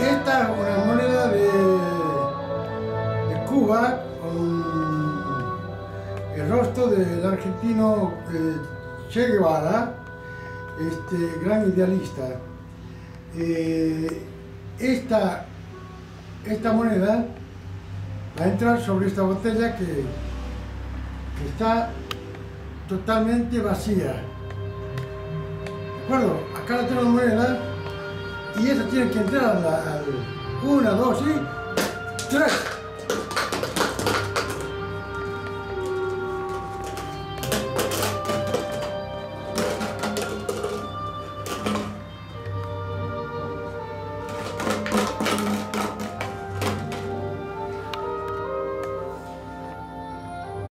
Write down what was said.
Esta es una moneda de, Cuba con el rostro del argentino eh, Che Guevara, este gran idealista. Eh, esta, esta moneda va a entrar sobre esta botella que, que está totalmente vacía. ¿De? Acá la tengo la moneda y esta tiene que entrar a la, al una, dos y tres.